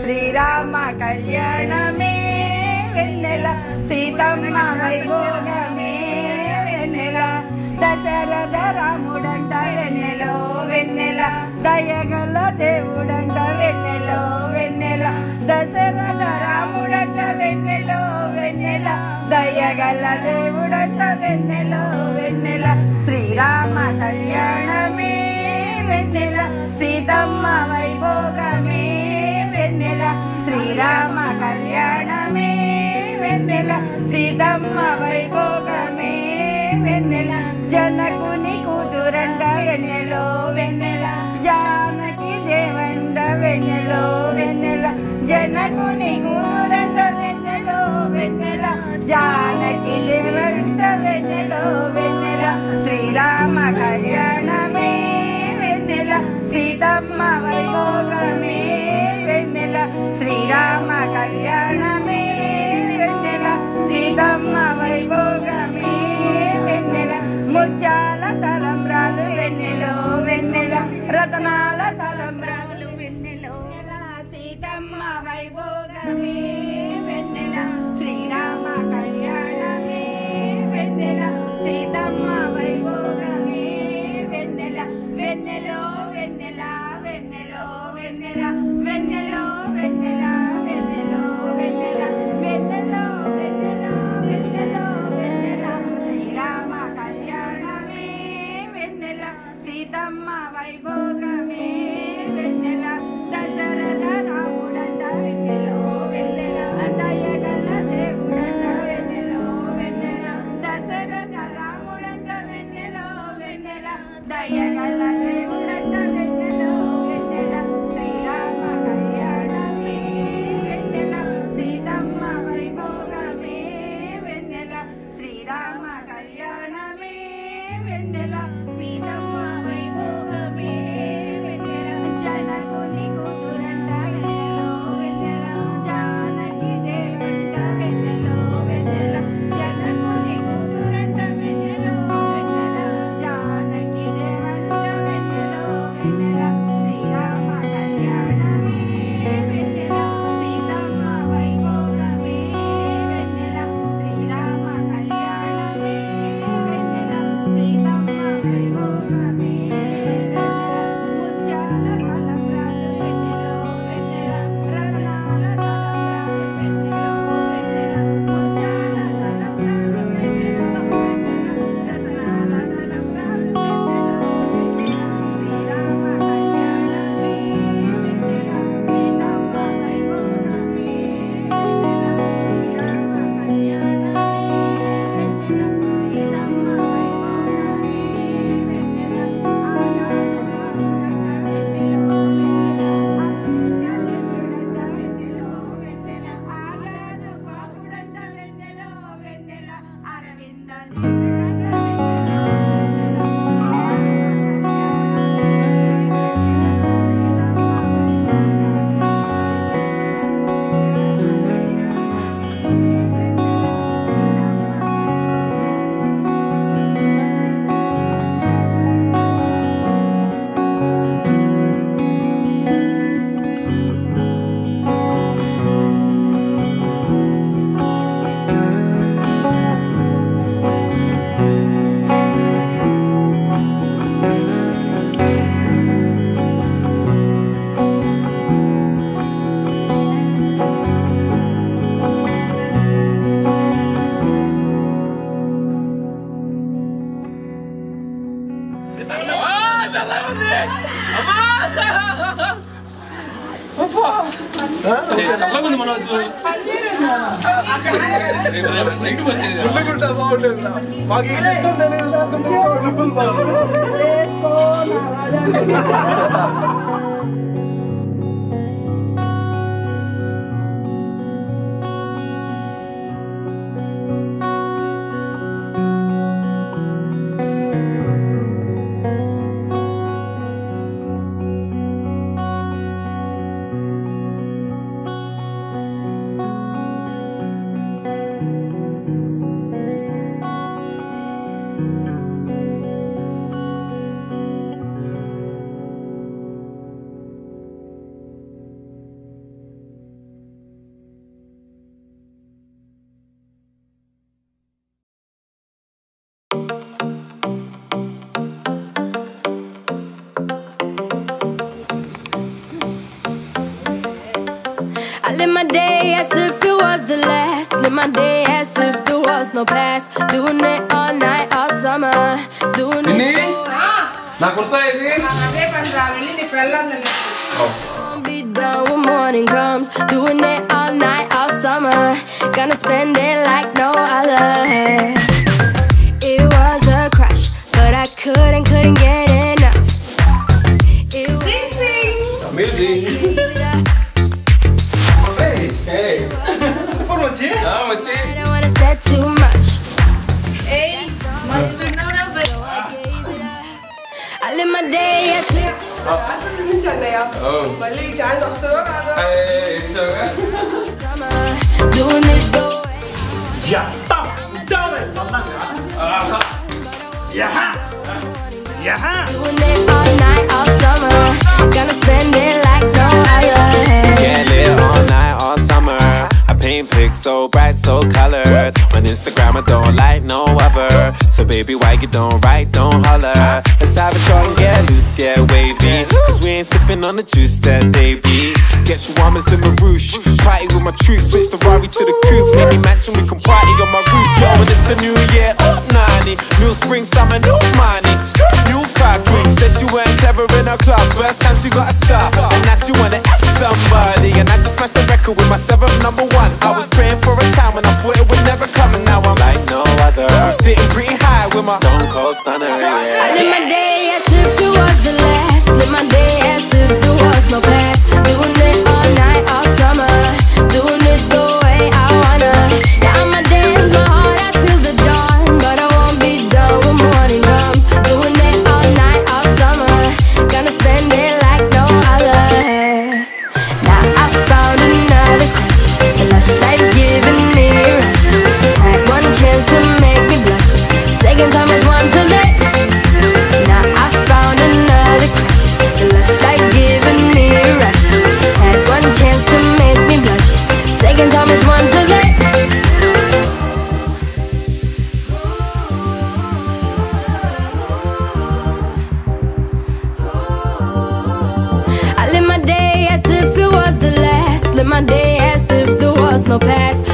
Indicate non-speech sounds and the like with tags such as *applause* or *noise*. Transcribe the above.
శ్రీరామ కళ్యాణమే వెన్నెల సీతమ్మ వైభోగమే వెన్నెల దశరథ రాముడంట వెన్నెలో వెన్నెల దయగల దేవుడంట వెన్నెలో వెన్నెల దశరథ రాముడంట వెన్నెలో వెన్నెల దయగల దేవుడంట వెన్నెలో వెన్నెల శ్రీరామ కళ్యాణమే వెన్నెల సీతమ్మ శ్రీరామ కళ్యాణమే వెన్నెల సీతమ్మ వైభోగమే వెన్నెల జనకుని కూతురంట వెన్నెలో వెన్నెల జానకి దేవండ వెన్నెలో వెన్నెల జనకుని కూతురంట వెన్నెలో వెన్నెల జానకి దేవంట వెన్నెలో వెన్నెల శ్రీరామ కళ్యాణ కళ్యాణమే వెన్నెల సీతమ్మ వైభోగమే వెన్నెల ముత్యాల తలంబ్రాలు వెన్నెలో వెన్నెల రతనాల దయగల దేవుడంట వెన్నెలో వెన్నెల శ్రీరామ కళ్యాణమే వెన్నెల సీతమ్మ వైభోగమే వెన్నెల శ్రీరామ కళ్యాణమే వెన్నెల చల్లగుంది మనోజు నైట్ వచ్చేది గుండెగుంట బాగుండేదిరా. మాకు ఈ సిస్టమ్ తెలియదు అంత మంచిగా బాగుంది. వేసుకో నా రాజా day as if it was the last. Live my day as if there was no past. Doing it all night, all summer. Doing నిన్ని it. నా కుర్తా ఇది అదే పని రావండి నీ పెళ్ళందని Won't be done when morning comes. Doing it all night, all summer. Gonna spend it like no other. It was a crush, but I couldn't, couldn't get enough. It was Singh *laughs* ఏయ్ మస్తున్నావు నా I live my day as if అసలు నుంచి అన్నయ్య ఓ మళ్ళీ ఈ chance వస్తుందో కాదో హే ఇస్తావా summer. Doing it the way. ఎంత ఉంటావే అందంగా యహ యహ Doing it all night, all summer. Gonna spend it like Paint pics so bright, so colored. On Instagram, I don't like no other. So, baby, why you don't write, don't holler? Let's have a short and get loose, get wavy. Cause we ain't sipping on the juice that they be. Get your woman's in my roosh. Party with my troops, switch the Rari to the coupe. Mini mansion, we can party on my roof. Yo, when it's a new year, up 90. New spring, summer, new money. New car. Said she weren't clever in her class. First time she got a star. And now she wanna F somebody. And I just smashed the record with my seventh number one. I was praying for a time when I thought it would never come. And now I'm like no other. I'm sitting pretty high with my stone cold stunner. I live my day as if it was the last. Live my day as if there was no past. Doing as if there was no past.